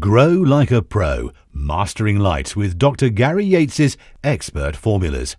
Grow like a pro, mastering light with Dr. Gary Yates's expert formulas.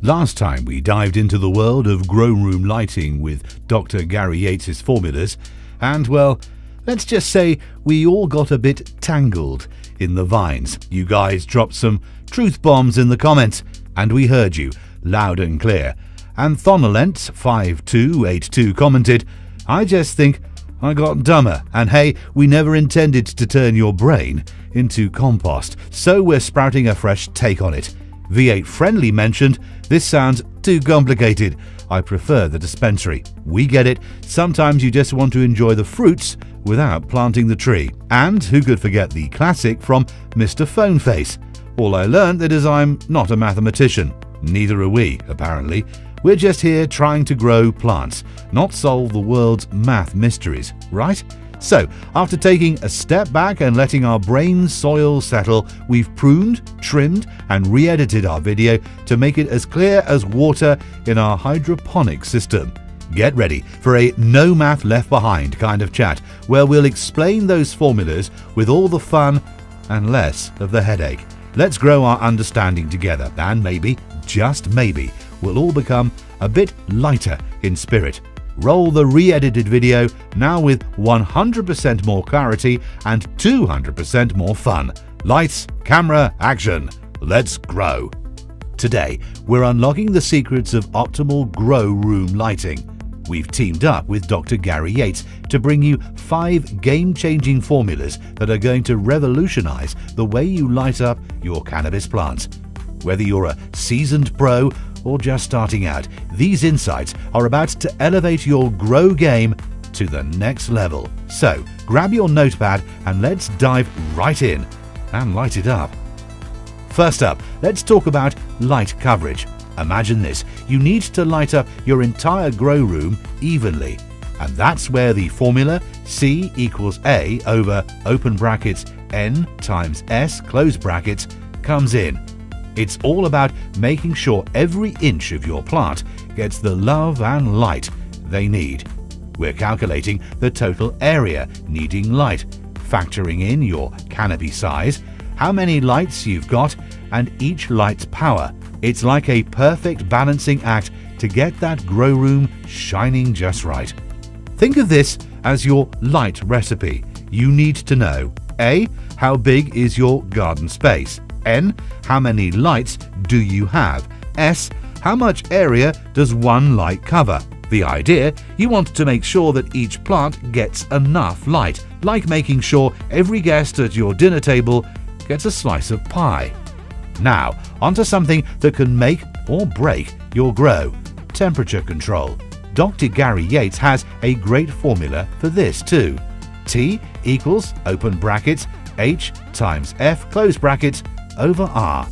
Last time we dived into the world of grow room lighting with Dr. Gary Yates's formulas, and well, let's just say we all got a bit tangled in the vines. You guys dropped some truth bombs in the comments, and we heard you loud and clear. And Thonolent5282 commented, I just think I got dumber, and hey, we never intended to turn your brain into compost, so we're sprouting a fresh take on it. V8 Friendly mentioned, This sounds too complicated. I prefer the dispensary. We get it, sometimes you just want to enjoy the fruits without planting the tree. And who could forget the classic from Mr. Phoneface? All I learned that is I'm not a mathematician. Neither are we, apparently. We're just here trying to grow plants, not solve the world's math mysteries, right? So, after taking a step back and letting our brain soil settle, we've pruned, trimmed, and re edited our video to make it as clear as water in our hydroponic system. Get ready for a no math left behind kind of chat where we'll explain those formulas with all the fun and less of the headache. Let's grow our understanding together, and maybe, just maybe, we'll all become a bit lighter in spirit. Roll the re edited video now with 100% more clarity and 200% more fun. Lights, camera, action. Let's grow. Today, we're unlocking the secrets of optimal grow room lighting. We've teamed up with Dr. Gary Yates to bring you five game changing formulas that are going to revolutionize the way you light up your cannabis plants. Whether you're a seasoned pro or just starting out, these insights are about to elevate your grow game to the next level. So grab your notepad and let's dive right in and light it up. First up, let's talk about light coverage. Imagine this you need to light up your entire grow room evenly. And that's where the formula C equals A over open brackets N times S close brackets comes in. It's all about making sure every inch of your plant gets the love and light they need. We're calculating the total area needing light, factoring in your canopy size, how many lights you've got, and each light's power it's like a perfect balancing act to get that grow room shining just right. Think of this as your light recipe. You need to know A. How big is your garden space? N. How many lights do you have? S. How much area does one light cover? The idea, you want to make sure that each plant gets enough light, like making sure every guest at your dinner table gets a slice of pie. Now, onto something that can make or break your grow temperature control. Dr. Gary Yates has a great formula for this too. T equals open brackets H times F close brackets over R.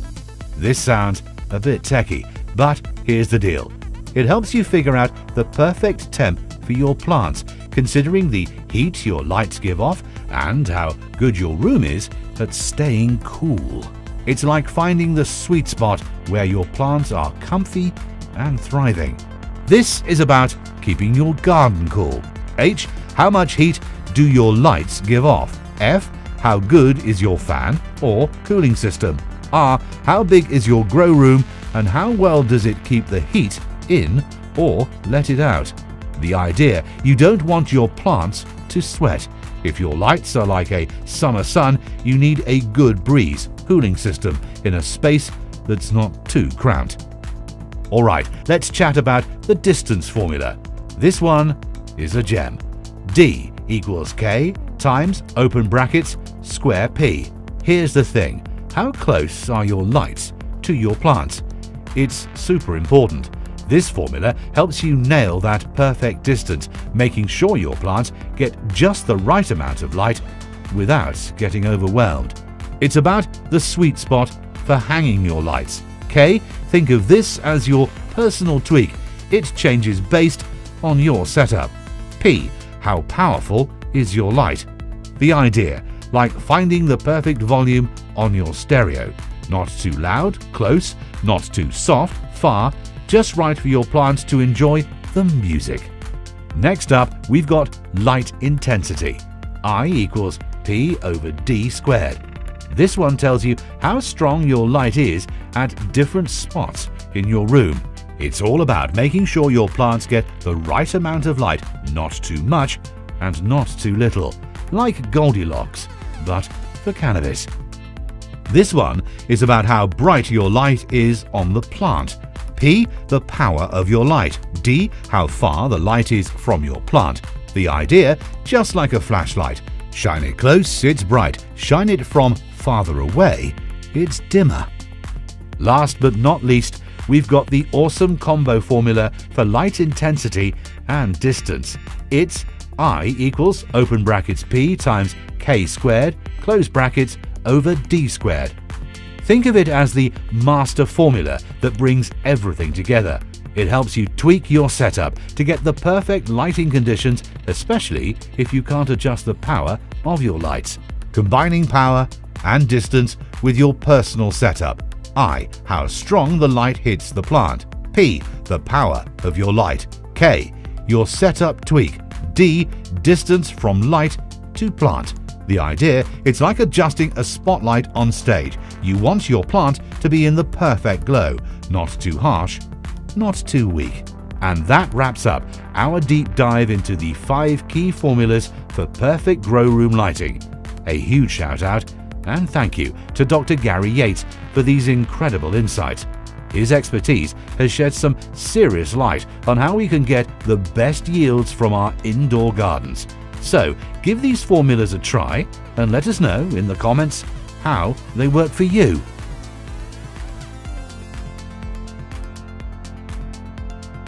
This sounds a bit techy, but here's the deal. It helps you figure out the perfect temp for your plants, considering the heat your lights give off and how good your room is at staying cool. It's like finding the sweet spot where your plants are comfy and thriving. This is about keeping your garden cool. H. How much heat do your lights give off? F. How good is your fan or cooling system? R. How big is your grow room and how well does it keep the heat in or let it out? The idea you don't want your plants to sweat. If your lights are like a summer sun, you need a good breeze cooling system in a space that's not too cramped. Alright, let's chat about the distance formula. This one is a gem. D equals K times open brackets square P. Here's the thing, how close are your lights to your plants? It's super important. This formula helps you nail that perfect distance, making sure your plants get just the right amount of light without getting overwhelmed. It's about the sweet spot for hanging your lights. K, think of this as your personal tweak. It changes based on your setup. P, how powerful is your light? The idea, like finding the perfect volume on your stereo. Not too loud, close, not too soft, far, just right for your plants to enjoy the music. Next up, we've got light intensity. I equals P over D squared. This one tells you how strong your light is at different spots in your room. It's all about making sure your plants get the right amount of light, not too much and not too little, like Goldilocks, but for cannabis. This one is about how bright your light is on the plant. P, the power of your light. D, how far the light is from your plant. The idea, just like a flashlight. Shine it close, it's bright. Shine it from farther away, it's dimmer. Last but not least, we've got the awesome combo formula for light intensity and distance. It's I equals open brackets P times K squared, close brackets, over D squared. Think of it as the master formula that brings everything together. It helps you tweak your setup to get the perfect lighting conditions, especially if you can't adjust the power of your lights. Combining power and distance with your personal setup. I. How strong the light hits the plant. P. The power of your light. K. Your setup tweak. D. Distance from light to plant. The idea, it's like adjusting a spotlight on stage. You want your plant to be in the perfect glow, not too harsh, not too weak. And that wraps up our deep dive into the five key formulas for perfect grow room lighting. A huge shout out and thank you to Dr. Gary Yates for these incredible insights. His expertise has shed some serious light on how we can get the best yields from our indoor gardens. So give these formulas a try and let us know in the comments how they work for you.